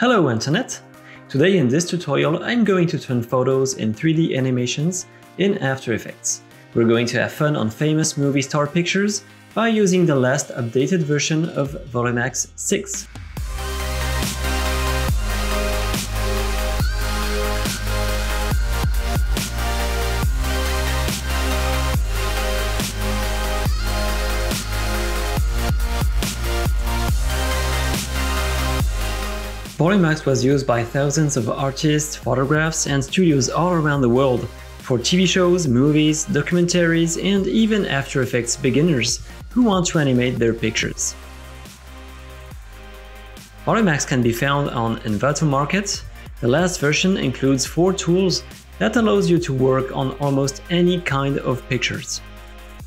Hello Internet! Today in this tutorial I'm going to turn photos in 3D animations in After Effects. We're going to have fun on famous movie star pictures by using the last updated version of Volumax 6. Volumax was used by thousands of artists, photographs and studios all around the world for TV shows, movies, documentaries and even After Effects beginners who want to animate their pictures. Volumax can be found on Envato Market. The last version includes four tools that allows you to work on almost any kind of pictures.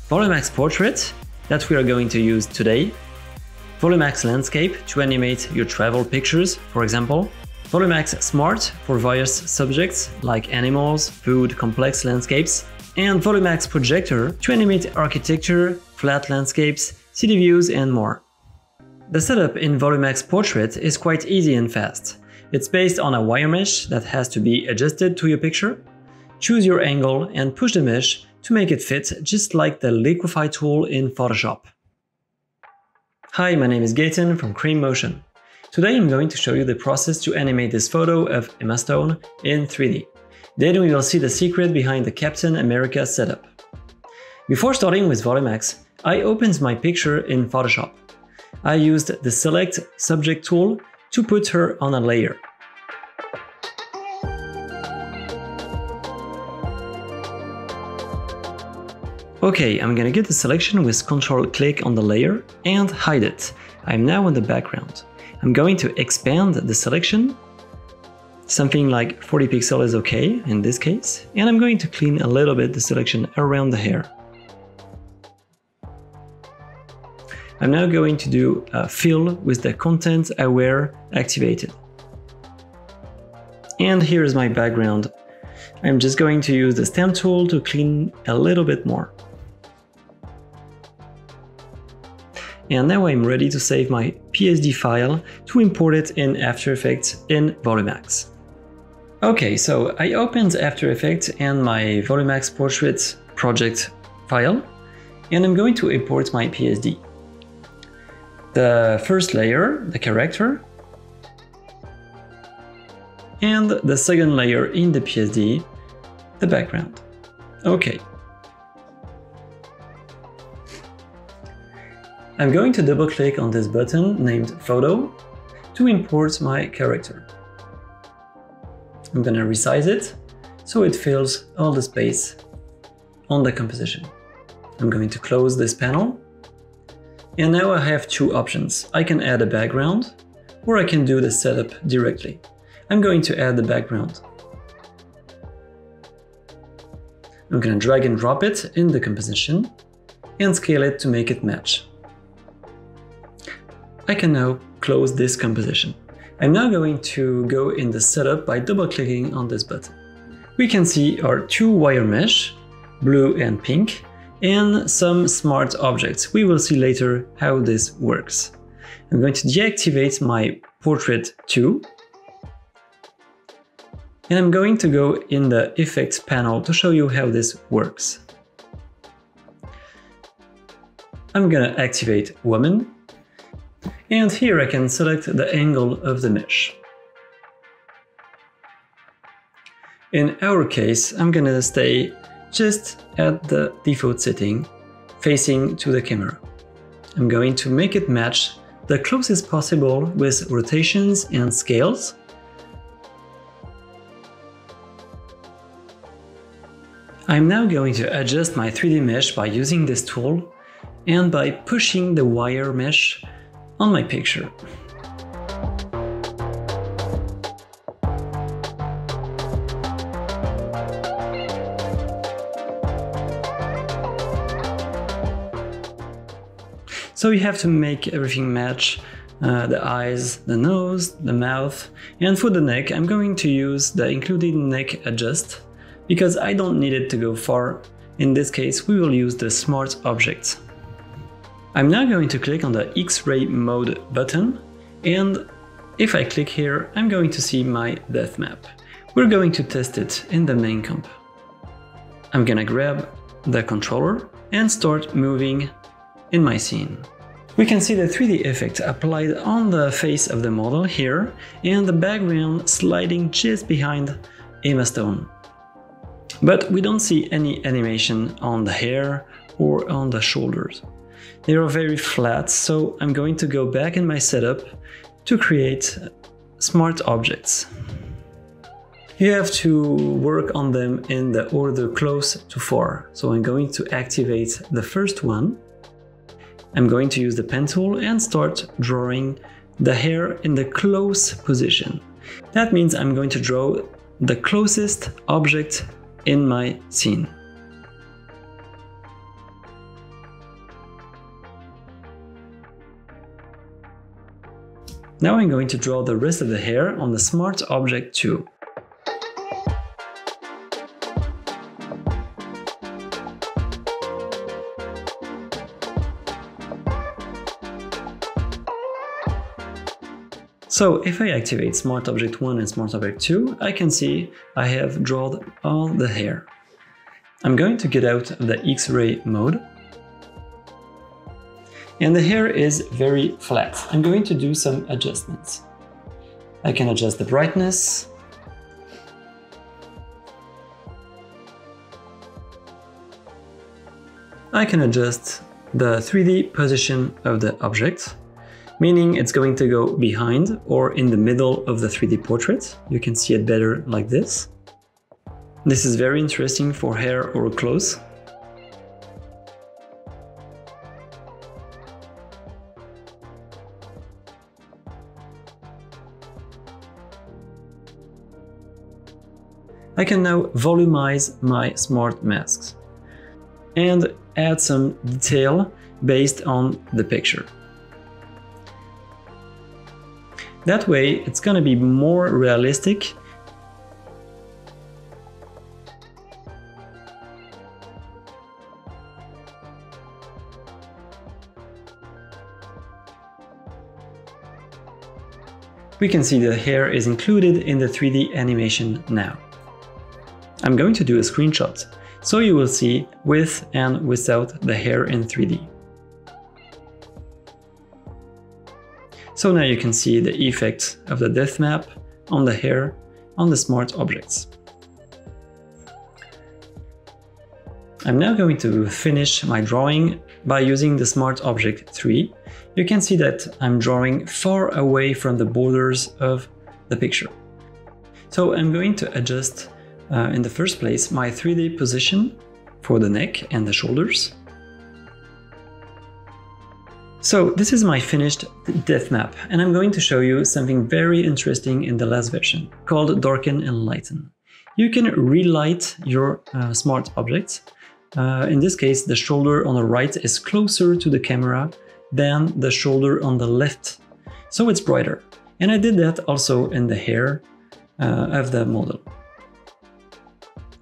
Volumax Portrait, that we are going to use today, Volumax Landscape to animate your travel pictures, for example. Volumax Smart for various subjects like animals, food, complex landscapes. And Volumax Projector to animate architecture, flat landscapes, city views and more. The setup in Volumax Portrait is quite easy and fast. It's based on a wire mesh that has to be adjusted to your picture. Choose your angle and push the mesh to make it fit just like the Liquify tool in Photoshop. Hi, my name is Gaëtan from Cream Motion. Today I'm going to show you the process to animate this photo of Emma Stone in 3D. Then we will see the secret behind the Captain America setup. Before starting with Volumax, I opened my picture in Photoshop. I used the Select Subject tool to put her on a layer. Okay, I'm gonna get the selection with Ctrl click on the layer and hide it. I'm now in the background. I'm going to expand the selection. Something like 40 pixels is okay in this case. And I'm going to clean a little bit the selection around the hair. I'm now going to do a fill with the content aware activated. And here's my background. I'm just going to use the stamp tool to clean a little bit more. And now I'm ready to save my PSD file to import it in After Effects in Volumax. Okay, so I opened After Effects and my Volumax Portrait project file, and I'm going to import my PSD. The first layer, the character, and the second layer in the PSD, the background. Okay, I'm going to double click on this button named Photo to import my character. I'm gonna resize it so it fills all the space on the composition. I'm going to close this panel and now I have two options. I can add a background or I can do the setup directly. I'm going to add the background. I'm gonna drag and drop it in the composition and scale it to make it match. I can now close this composition. I'm now going to go in the setup by double clicking on this button. We can see our two wire mesh, blue and pink, and some smart objects. We will see later how this works. I'm going to deactivate my Portrait 2 and I'm going to go in the Effects panel to show you how this works. I'm gonna activate Woman and here I can select the angle of the mesh. In our case, I'm gonna stay just at the default setting, facing to the camera. I'm going to make it match the closest possible with rotations and scales. I'm now going to adjust my 3D mesh by using this tool and by pushing the wire mesh on my picture. So you have to make everything match uh, the eyes, the nose, the mouth, and for the neck I'm going to use the included neck adjust because I don't need it to go far. In this case we will use the smart objects. I'm now going to click on the X-ray mode button and if I click here, I'm going to see my depth map. We're going to test it in the main comp. I'm gonna grab the controller and start moving in my scene. We can see the 3D effect applied on the face of the model here and the background sliding just behind Emma Stone. But we don't see any animation on the hair or on the shoulders. They are very flat, so I'm going to go back in my setup to create smart objects. You have to work on them in the order close to far. So I'm going to activate the first one. I'm going to use the pen tool and start drawing the hair in the close position. That means I'm going to draw the closest object in my scene. Now I'm going to draw the rest of the hair on the Smart Object 2. So if I activate Smart Object 1 and Smart Object 2, I can see I have drawn all the hair. I'm going to get out of the X-ray mode. And the hair is very flat. I'm going to do some adjustments. I can adjust the brightness. I can adjust the 3D position of the object meaning it's going to go behind or in the middle of the 3D portrait. You can see it better like this. This is very interesting for hair or clothes. I can now volumize my smart masks and add some detail based on the picture. That way, it's gonna be more realistic we can see the hair is included in the 3D animation now. I'm going to do a screenshot, so you will see with and without the hair in 3D. So now you can see the effect of the depth map on the hair on the smart objects. I'm now going to finish my drawing by using the Smart Object 3. You can see that I'm drawing far away from the borders of the picture. So I'm going to adjust uh, in the first place my 3D position for the neck and the shoulders. So this is my finished depth map and I'm going to show you something very interesting in the last version called Darken and Lighten. You can relight your uh, smart objects. Uh, in this case, the shoulder on the right is closer to the camera than the shoulder on the left, so it's brighter. And I did that also in the hair uh, of the model.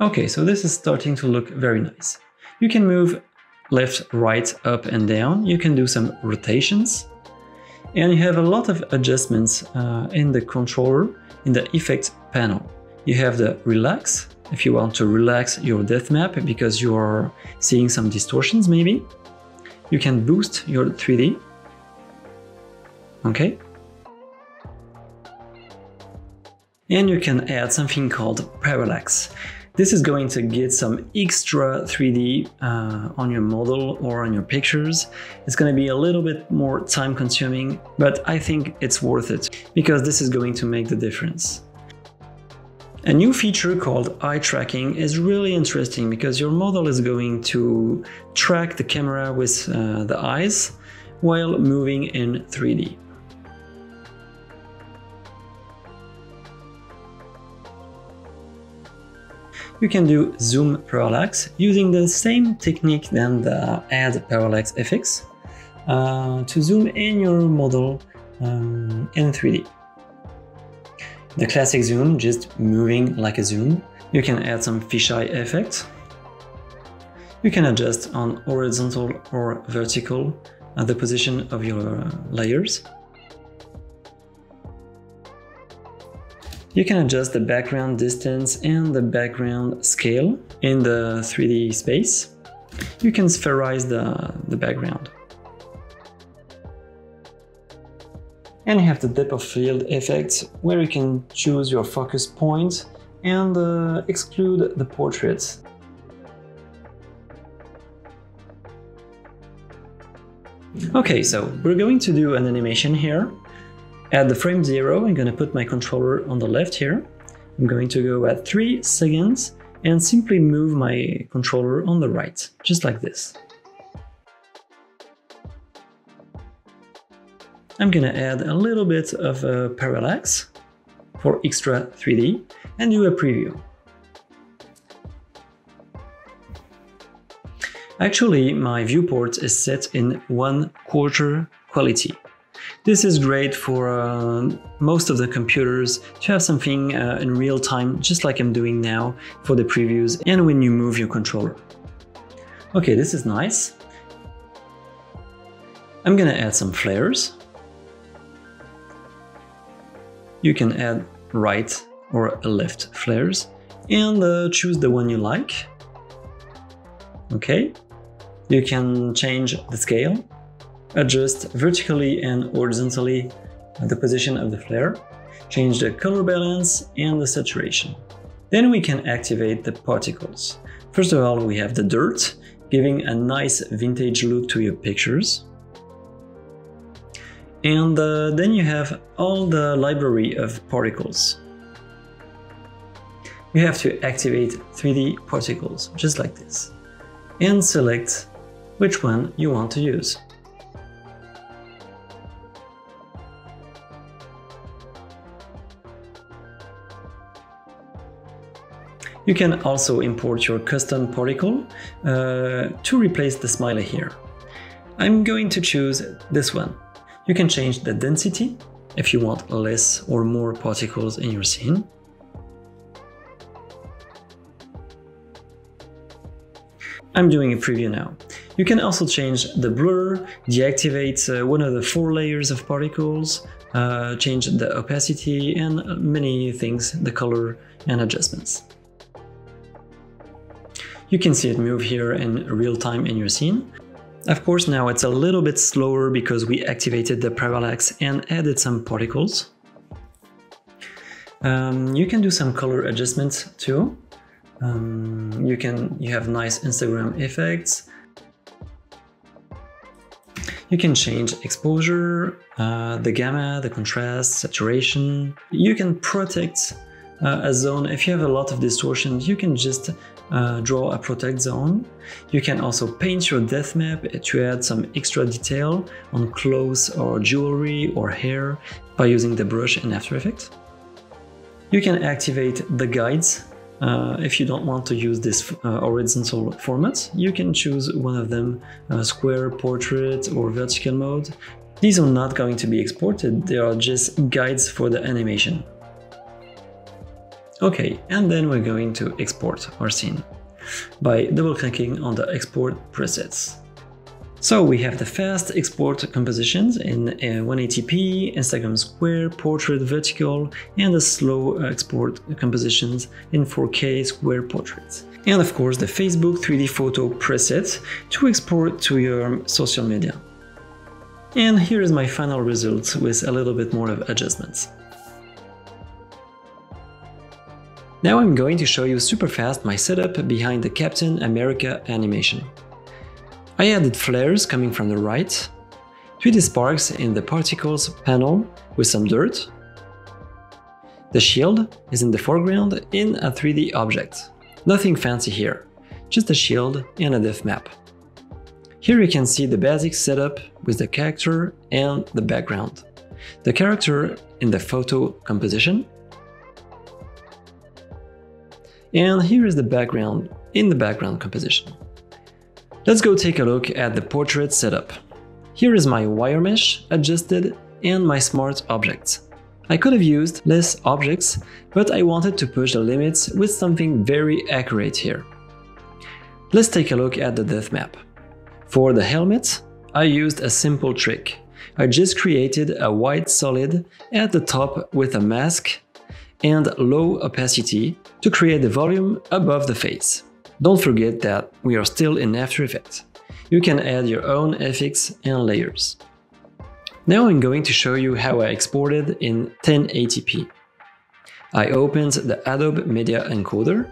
Okay, so this is starting to look very nice. You can move left, right, up and down. You can do some rotations. And you have a lot of adjustments uh, in the controller in the effect panel. You have the relax, if you want to relax your depth map because you are seeing some distortions maybe. You can boost your 3D. Okay. And you can add something called parallax. This is going to get some extra 3D uh, on your model or on your pictures. It's going to be a little bit more time consuming, but I think it's worth it because this is going to make the difference. A new feature called eye tracking is really interesting because your model is going to track the camera with uh, the eyes while moving in 3D. You can do zoom parallax using the same technique than the add parallax FX uh, to zoom in your model um, in 3D. The classic zoom, just moving like a zoom. You can add some fisheye effect. You can adjust on horizontal or vertical uh, the position of your uh, layers. You can adjust the background distance and the background scale in the 3D space. You can spherize the, the background. And you have the depth of field effect where you can choose your focus point and uh, exclude the portrait. Okay, so we're going to do an animation here. At the frame 0, I'm going to put my controller on the left here. I'm going to go at 3 seconds and simply move my controller on the right, just like this. I'm gonna add a little bit of a parallax for extra 3D and do a preview. Actually, my viewport is set in one quarter quality. This is great for uh, most of the computers to have something uh, in real time, just like I'm doing now for the previews and when you move your controller. Okay, this is nice. I'm gonna add some flares. You can add right or left flares and uh, choose the one you like. Okay, you can change the scale, adjust vertically and horizontally the position of the flare, change the color balance and the saturation. Then we can activate the particles. First of all, we have the dirt, giving a nice vintage look to your pictures. And uh, then you have all the library of particles you have to activate 3D particles, just like this, and select which one you want to use. You can also import your custom particle uh, to replace the smiley here. I'm going to choose this one. You can change the density if you want less or more particles in your scene. I'm doing a preview now. You can also change the blur, deactivate uh, one of the four layers of particles, uh, change the opacity and many things, the color and adjustments. You can see it move here in real time in your scene. Of course now it's a little bit slower because we activated the parallax and added some particles. Um, you can do some color adjustments too. Um, you can you have nice Instagram effects. You can change exposure, uh, the gamma, the contrast, saturation. You can protect uh, a zone. If you have a lot of distortion, you can just uh, draw a protect zone. You can also paint your depth map to add some extra detail on clothes or jewelry or hair by using the brush in After Effects. You can activate the guides uh, if you don't want to use this uh, horizontal format, you can choose one of them, uh, square, portrait or vertical mode. These are not going to be exported, they are just guides for the animation. Okay, and then we're going to export our scene by double clicking on the export presets. So we have the fast export compositions in 180p, uh, Instagram square, portrait vertical, and the slow export compositions in 4K square portraits. And of course the Facebook 3D photo preset to export to your social media. And here is my final result with a little bit more of adjustments. Now I'm going to show you super fast my setup behind the Captain America animation. I added flares coming from the right, 3D sparks in the particles panel with some dirt. The shield is in the foreground in a 3D object. Nothing fancy here, just a shield and a depth map. Here you can see the basic setup with the character and the background. The character in the photo composition. And here is the background in the background composition. Let's go take a look at the portrait setup. Here is my wire mesh adjusted and my smart objects. I could have used less objects, but I wanted to push the limits with something very accurate here. Let's take a look at the depth map. For the helmet, I used a simple trick. I just created a white solid at the top with a mask and low opacity to create the volume above the face. Don't forget that we are still in After Effects. You can add your own effects and layers. Now I'm going to show you how I exported in 1080p. I opened the Adobe Media Encoder.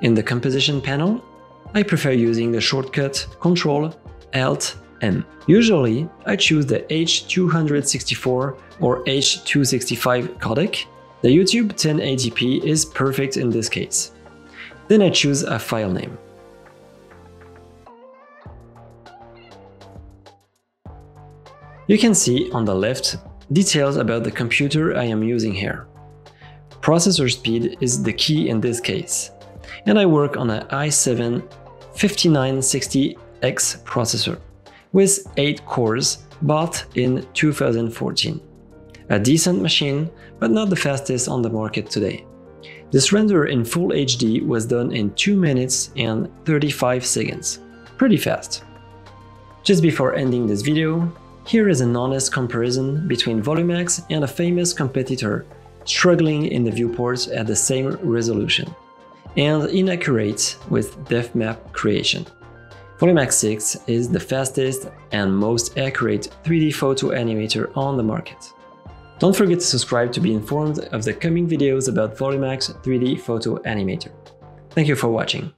In the composition panel, I prefer using the shortcut Ctrl Alt M. Usually, I choose the H264 or H265 codec. The YouTube 1080p is perfect in this case. Then I choose a file name. You can see on the left details about the computer I am using here. Processor speed is the key in this case, and I work on an i7 5960X processor with 8 cores bought in 2014. A decent machine, but not the fastest on the market today. This render in Full HD was done in 2 minutes and 35 seconds. Pretty fast. Just before ending this video, here is an honest comparison between Volumax and a famous competitor struggling in the viewports at the same resolution, and inaccurate with depth map creation. Volumax 6 is the fastest and most accurate 3D photo animator on the market. Don't forget to subscribe to be informed of the coming videos about Volumax 3D Photo Animator. Thank you for watching.